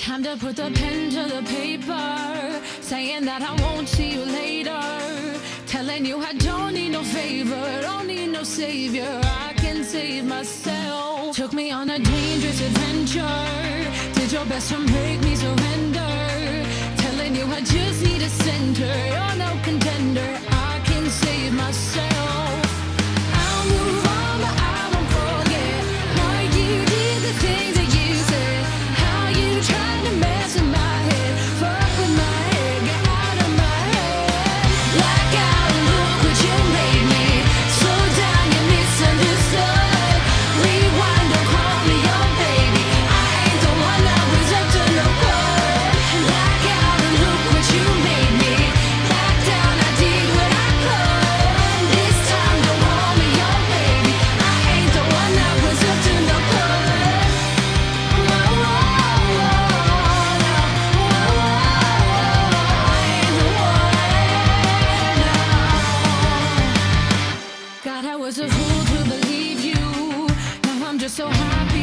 Time to put the pen to the paper, saying that I won't see you later. Telling you I don't need no favor, don't need no savior. I can save myself. Took me on a dangerous adventure. Did your best to make me surrender. happy.